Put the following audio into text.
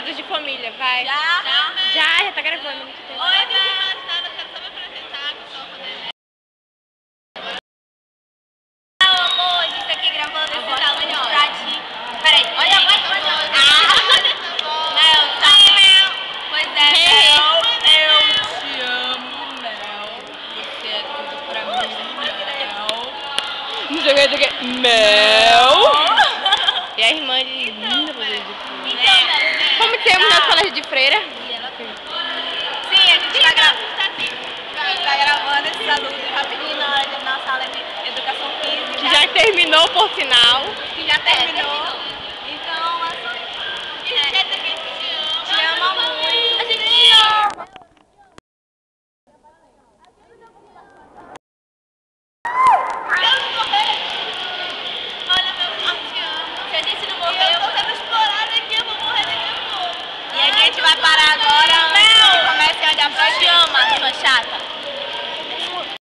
recados de família, vai. Já? Já, já tá gravando. muito tempo. Oi, minha irmã, nada, quero só me apresentar, a Vanessa. Olá, amor, a gente tá aqui gravando esse aluno pra ti. Peraí, olha, olha, olha. Ah, Mel, tá? Mel. Pois é, Mel. Eu te amo, Mel. Você é tudo pra mim, Mel. Não sei o que, não sei o que. Mel. E a irmã de linda poder de Então, da Luz Rapidinho, hoje na sala de Educação Física. Que já terminou, por final. Que já terminou. É. Então, assim, é. quer dizer que a gente te ama. Te ama muito. A gente te ama. Vai